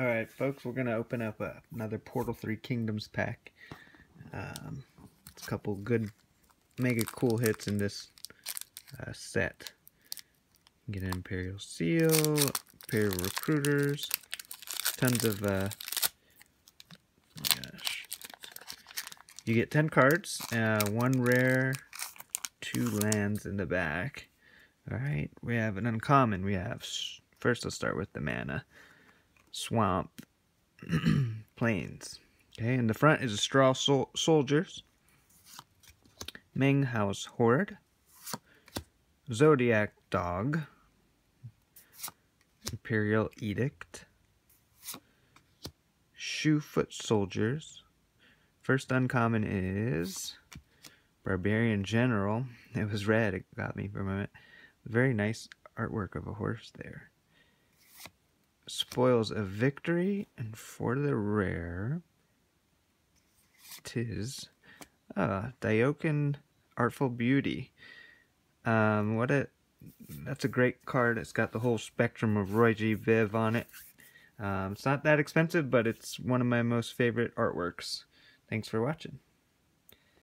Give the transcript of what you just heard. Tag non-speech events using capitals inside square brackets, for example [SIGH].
Alright, folks, we're going to open up uh, another Portal 3 Kingdoms pack. Um, it's a couple good, mega cool hits in this uh, set. get an Imperial Seal, Imperial Recruiters, tons of, uh, oh gosh. You get 10 cards, uh, one rare, two lands in the back. Alright, we have an uncommon. We have, first let's start with the mana swamp, [CLEARS THROAT] plains. Okay, in the front is a straw sol soldiers, Ming House Horde, Zodiac Dog, Imperial Edict, Shu Foot Soldiers. First uncommon is Barbarian General. It was red, it got me for a moment. Very nice artwork of a horse there spoils of victory, and for the rare, tis uh, Diaochan Artful Beauty. Um, what a that's a great card. It's got the whole spectrum of Roy G. Biv on it. Um, it's not that expensive, but it's one of my most favorite artworks. Thanks for watching.